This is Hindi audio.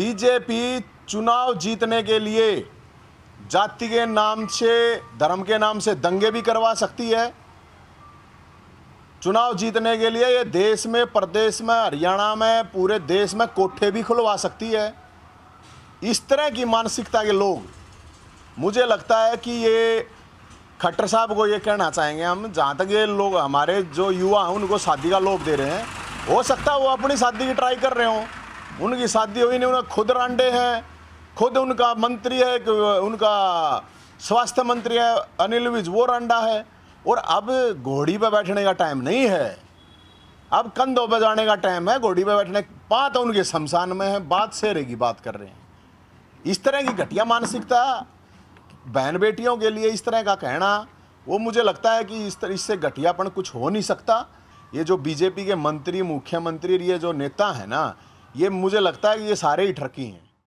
बीजेपी चुनाव जीतने के लिए जाति के नाम से, धर्म के नाम से दंगे भी करवा सकती है। चुनाव जीतने के लिए ये देश में, प्रदेश में, हरियाणा में, पूरे देश में कोठे भी खुलवा सकती है। इस तरह की मानसिकता के लोग, मुझे लगता है कि ये खट्टर साहब को ये कहना चाहेंगे हम, जहाँ तक ये लोग, हमारे जो युवा हैं, उनको शादी का लोभ दे रहे हैं। हो सकता है वो अपनी शादी की ट्राई कर रहे हों। उनकी शादी हुई नहीं उन्हें खुद रांडे हैं, खुद उनका मंत्री है उनका स्वास्थ्य मंत्री है, अनिल विज, वो रांडा है। और अब घोड़ी पे बैठने का टाइम नहीं है। अब कंधों पे जाने का टाइम है, घोड़ी पे बैठने, बात उनके शमशान में है, बात सेरे की बात कर रहे हैं। इस तरह की घटिया मानसिकता, बहन बेटियों के लिए इस तरह का कहना, वो मुझे लगता है कि इस तरह, इससे घटियापन कुछ हो नहीं सकता। ये जो बीजेपी के मंत्री, मुख्यमंत्री, ये जो नेता है ना ये मुझे लगता है कि ये सारे ही ठरकी हैं।